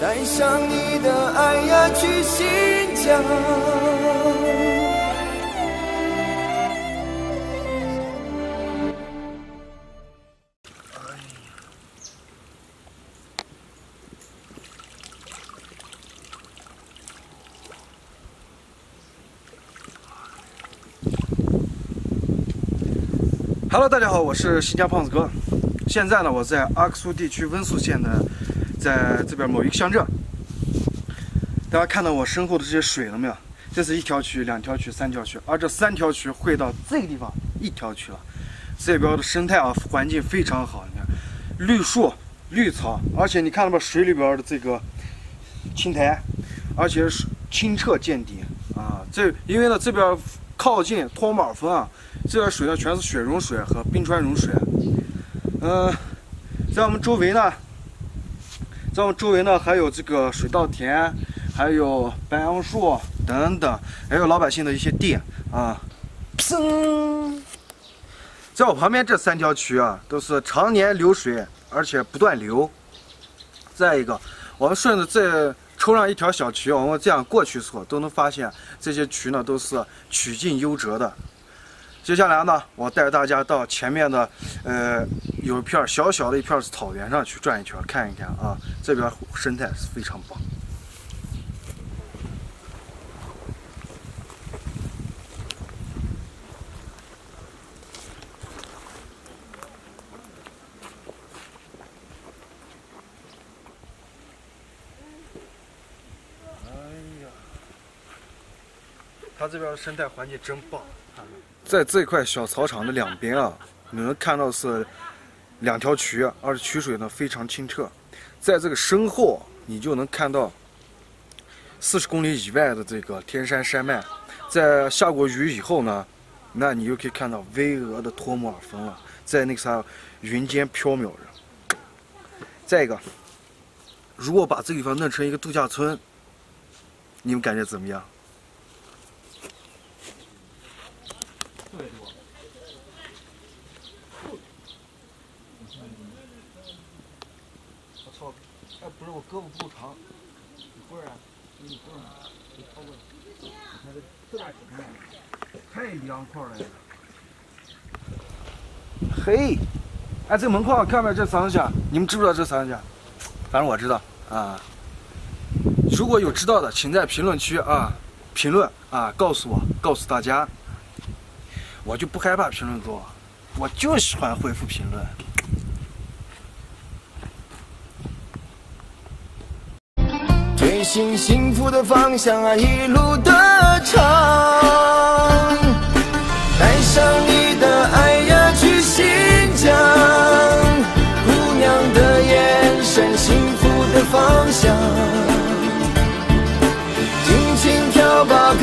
带上你的爱呀，去新疆。Hello，大家好，我是新疆胖子哥。现在呢，我在阿克苏地区温宿县的，在这边某一个乡镇。大家看到我身后的这些水了没有？这是一条渠、两条渠、三条渠，而这三条渠汇到这个地方一条渠了。这边的生态啊，环境非常好，你看，绿树、绿草，而且你看到没？水里边的这个青苔，而且是清澈见底啊。这因为呢，这边靠近托马尔峰啊。这边水呢，全是雪融水和冰川融水。嗯，在我们周围呢，在我周围呢，还有这个水稻田，还有白杨树等等，还有老百姓的一些地啊。砰！在我旁边这三条渠啊，都是常年流水，而且不断流。再一个，我们顺着这抽上一条小渠，我们这样过去的时候，都能发现这些渠呢，都是曲径幽折的。接下来呢，我带大家到前面的，呃，有一片小小的一片草原上去转一圈，看一看啊，这边生态是非常棒。哎呀，它这边的生态环境真棒。在这块小草场的两边啊，你能看到是两条渠，而且渠水呢非常清澈。在这个身后，你就能看到四十公里以外的这个天山山脉。在下过雨以后呢，那你就可以看到巍峨的托木尔峰了，在那个啥云间飘渺着。再一个，如果把这个地方弄成一个度假村，你们感觉怎么样？哎不是我胳膊不够长，一会儿啊，一会儿就超过你看这大几天，太凉快了。嘿，哎，这门框看没？这啥东西啊？你们知不知道这啥东西？反正我知道啊。如果有知道的，请在评论区啊评论啊告诉我，告诉大家。我就不害怕评论多，我就喜欢回复评论。追寻幸福的方向啊，一路的唱，带上你的爱呀，去新疆。姑娘的眼神，幸福的方向，尽情跳吧。